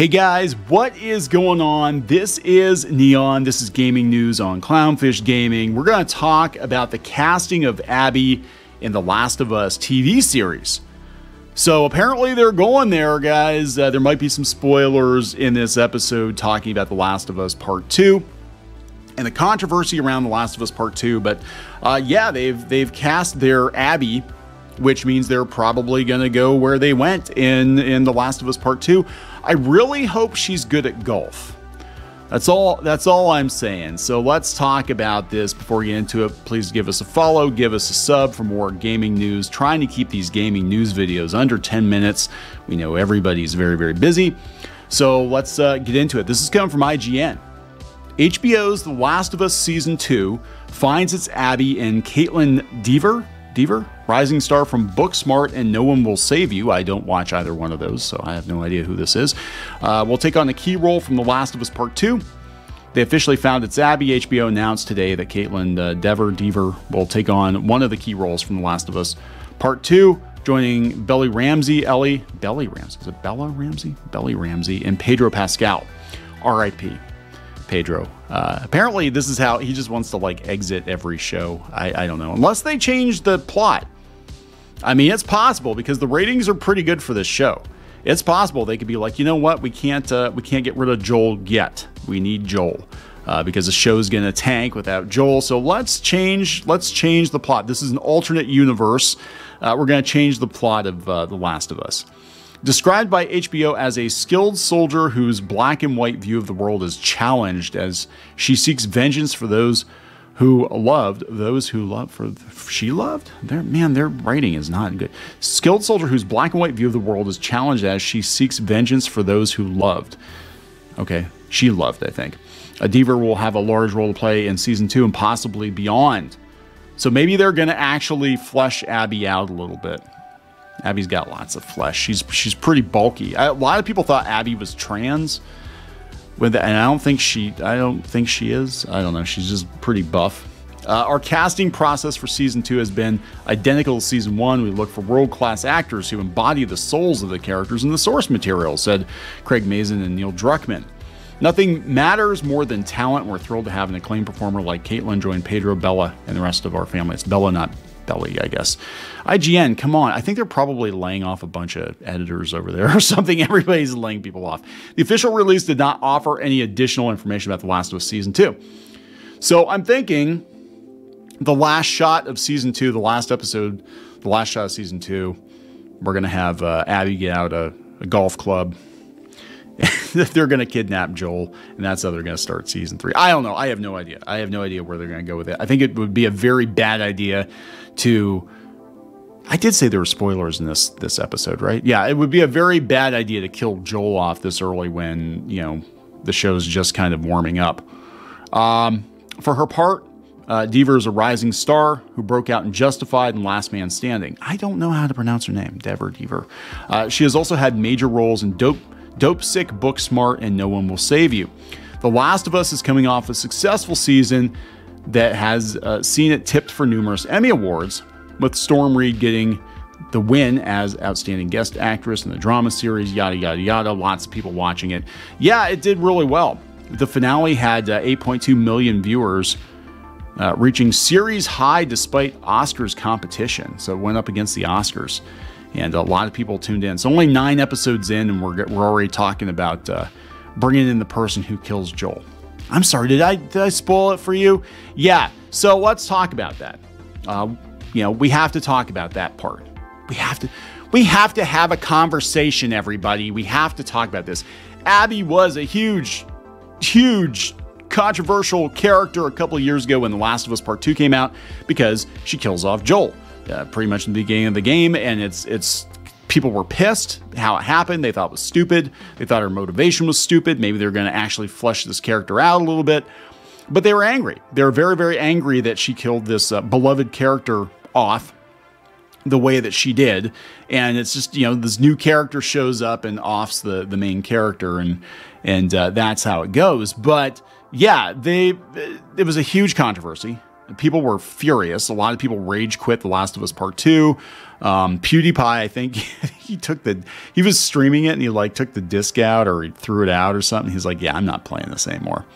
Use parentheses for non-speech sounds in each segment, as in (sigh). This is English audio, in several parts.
Hey guys, what is going on? This is Neon. This is gaming news on Clownfish Gaming. We're going to talk about the casting of Abby in the Last of Us TV series. So apparently they're going there, guys. Uh, there might be some spoilers in this episode talking about The Last of Us Part 2 and the controversy around The Last of Us Part 2. But uh, yeah, they've they've cast their Abby which means they're probably going to go where they went in in The Last of Us Part 2. I really hope she's good at golf. That's all that's all I'm saying. So let's talk about this before we get into it. Please give us a follow, give us a sub for more gaming news. Trying to keep these gaming news videos under 10 minutes. We know everybody's very very busy. So let's uh, get into it. This is coming from IGN. HBO's The Last of Us Season 2 finds its Abby in Kaitlyn Dever, Dever, rising star from Booksmart and No One Will Save You. I don't watch either one of those, so I have no idea who this is. Uh, will take on a key role from The Last of Us Part 2. They officially found its Abby. HBO announced today that Kaitlyn uh, Dever Dever will take on one of the key roles from The Last of Us Part 2, joining Belly Ramsey, Ellie, Belly Ramsey, is it Bella Ramsey? Belly Ramsey, and Pedro Pascal. RIP. Pedro. Uh, apparently, this is how he just wants to like exit every show. I, I don't know. Unless they change the plot. I mean, it's possible because the ratings are pretty good for this show. It's possible they could be like, you know what, we can't uh, we can't get rid of Joel yet. We need Joel uh, because the show's going to tank without Joel. So let's change let's change the plot. This is an alternate universe. Uh, we're going to change the plot of uh, The Last of Us. Described by HBO as a skilled soldier whose black and white view of the world is challenged as she seeks vengeance for those who loved those who loved for she loved? Their man their writing is not good. Skilled soldier whose black and white view of the world is challenged as she seeks vengeance for those who loved. Okay she loved i think. A Dever will have a large role to play in season two and possibly beyond. So maybe they're going to actually flesh abby out a little bit. Abby's got lots of flesh. She's she's pretty bulky. A lot of people thought abby was trans with and I don't think she I don't think she is. I don't know. She's just pretty buff. Uh, our casting process for season two has been identical to season one. We look for world class actors who embody the souls of the characters in the source material, said Craig Mazin and Neil Druckmann. Nothing matters more than talent. We're thrilled to have an acclaimed performer like Kaitlyn join Pedro, Bella, and the rest of our family. It's Bella, not I guess. IGN, come on. I think they're probably laying off a bunch of editors over there (laughs) or something. Everybody's laying people off. The official release did not offer any additional information about The Last of Us Season 2. So I'm thinking the last shot of Season 2, the last episode, the last shot of Season 2, we're going to have uh, Abby get out a, a golf club (laughs) they're going to kidnap Joel, and that's how they're going to start season three. I don't know. I have no idea. I have no idea where they're going to go with it. I think it would be a very bad idea to. I did say there were spoilers in this this episode, right? Yeah, it would be a very bad idea to kill Joel off this early when you know the show's just kind of warming up. Um, for her part, uh, Dever is a rising star who broke out in Justified and Last Man Standing. I don't know how to pronounce her name, Dever Dever. Uh, she has also had major roles in Dope Dopesick, Book Smart, and No One Will Save You. The Last of Us is coming off a successful season that has uh, seen it tipped for numerous Emmy Awards, with Storm Reid getting the win as Outstanding Guest Actress in the drama series, yada, yada, yada. Lots of people watching it. Yeah, it did really well. The finale had uh, 8.2 million viewers, uh, reaching series high despite Oscars competition. So it went up against the Oscars and a lot of people tuned in. So only nine episodes in, and we're we're already talking about uh, bringing in the person who kills Joel. I'm sorry, did I did I spoil it for you? Yeah. So let's talk about that. Uh, you know, we have to talk about that part. We have to we have to have a conversation, everybody. We have to talk about this. Abby was a huge, huge controversial character a couple years ago when The Last of Us Part 2 came out because she kills off Joel uh, pretty much in the beginning of the game, and it's it's people were pissed how it happened. They thought it was stupid. They thought her motivation was stupid. Maybe they're going to actually flesh this character out a little bit, but they were angry. They were very very angry that she killed this uh, beloved character off the way that she did and it's just you know this new character shows up and offs the the main character and and uh, that's how it goes but yeah they it was a huge controversy People were furious. A lot of people rage quit The Last of Us Part 2. Um, PewDiePie, I think (laughs) he took the, he was streaming it and he like took the disc out or he threw it out or something. He's like, yeah, I'm not playing this anymore.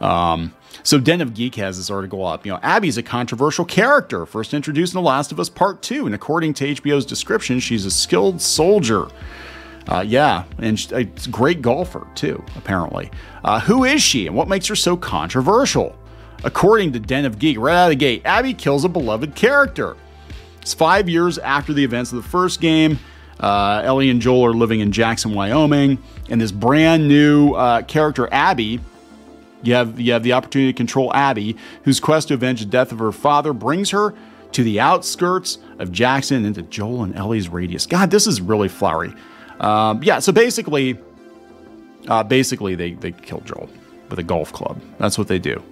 Um, so Den of Geek has this article up. You know, Abby's a controversial character, first introduced in The Last of Us Part 2, and according to HBO's description, she's a skilled soldier. Uh, yeah, and a great golfer too, apparently. Uh, who is she, and what makes her so controversial? According to Den of Geek, right out of the gate, Abby kills a beloved character. It's five years after the events of the first game. Uh, Ellie and Joel are living in Jackson, Wyoming, and this brand new uh, character, Abby, you have you have the opportunity to control Abby, whose quest to avenge the death of her father brings her to the outskirts of Jackson into Joel and Ellie's radius. God, this is really flowery. Um, yeah, so basically, uh, basically they they kill Joel with a golf club. That's what they do.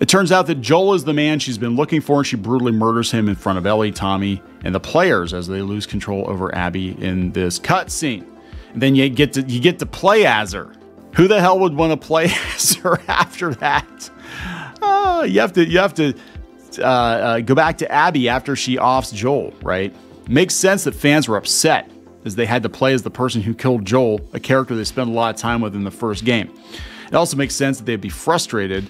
It turns out that Joel is the man she's been looking for, and she brutally murders him in front of Ellie, Tommy, and the players as they lose control over Abby in this cutscene. And then you get to you get to play as her. Who the hell would want to play (laughs) as her after that? Uh, you have to you have to uh, uh, go back to Abby after she offs Joel, right? Makes sense that fans were upset as they had to play as the person who killed Joel, a character they spent a lot of time with in the first game. It also makes sense that they'd be frustrated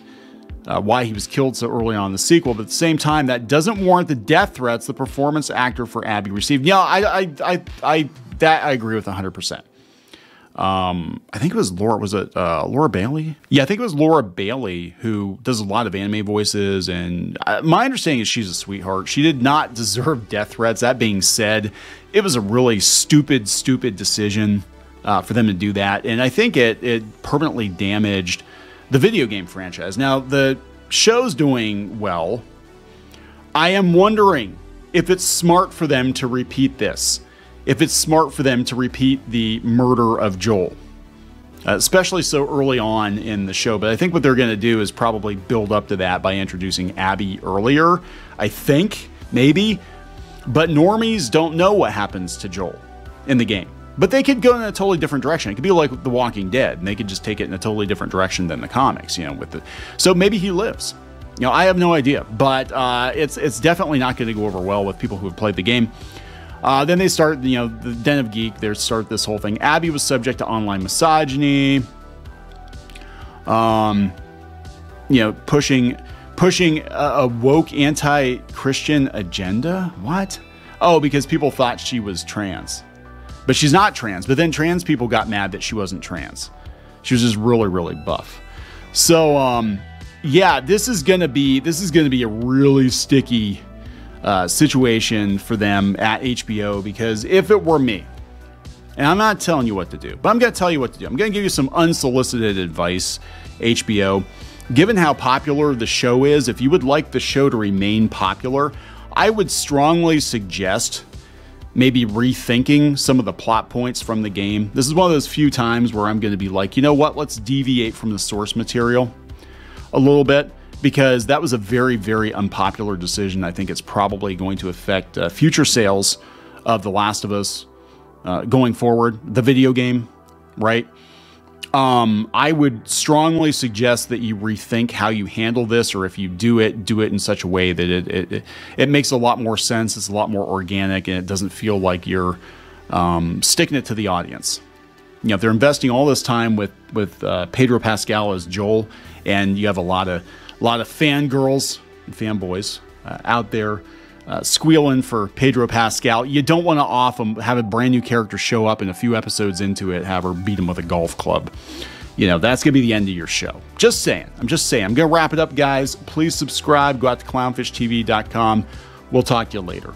uh, why he was killed so early on in the sequel, but at the same time, that doesn't warrant the death threats the performance actor for Abby received. Yeah, I, I, I, I that I agree with 100. percent um, I think it was Laura. Was it uh, Laura Bailey? Yeah, I think it was Laura Bailey who does a lot of anime voices. And uh, my understanding is she's a sweetheart. She did not (laughs) deserve death threats. That being said, it was a really stupid, stupid decision uh, for them to do that, and I think it it permanently damaged the video game franchise. Now the show's doing well. I am wondering if it's smart for them to repeat this if it's smart for them to repeat the murder of Joel. Uh, especially so early on in the show. But I think what they're going to do is probably build up to that by introducing Abby earlier. I think, maybe. But normies don't know what happens to Joel in the game. But they could go in a totally different direction. It could be like The Walking Dead, and they could just take it in a totally different direction than the comics, you know, with the so maybe he lives. You know, I have no idea, but uh, it's it's definitely not going to go over well with people who have played the game. Uh, then they start, you know, the Den of Geek. They start this whole thing. Abby was subject to online misogyny. Um, you know, pushing pushing a, a woke anti-Christian agenda. What? Oh, because people thought she was trans, but she's not trans. But then trans people got mad that she wasn't trans. She was just really, really buff. So, um, yeah, this is gonna be this is gonna be a really sticky uh, situation for them at HBO because if it were me, and I'm not telling you what to do, but I'm to tell you what to do. I'm to give you some unsolicited advice, HBO. Given how popular the show is, if you would like the show to remain popular, I would strongly suggest maybe rethinking some of the plot points from the game. This is one of those few times where I'm going to be like, you know what, let's deviate from the source material a little bit because that was a very, very unpopular decision. I think it's probably going to affect uh, future sales of The Last of Us uh, going forward, the video game, right? Um, I would strongly suggest that you rethink how you handle this, or if you do it, do it in such a way that it it, it makes a lot more sense. It's a lot more organic, and it doesn't feel like you're um, sticking it to the audience. You know, if they're investing all this time with with uh, Pedro Pascal as Joel, and you have a lot of a lot of fangirls and fanboys uh, out there uh, squealing for Pedro Pascal. You don't want to off him, have a brand new character show up and a few episodes into it, have her beat him with a golf club. You know, that's going to be the end of your show. Just saying. I'm just saying. I'm going to wrap it up, guys. Please subscribe. Go out to clownfishtv.com. We'll talk to you later.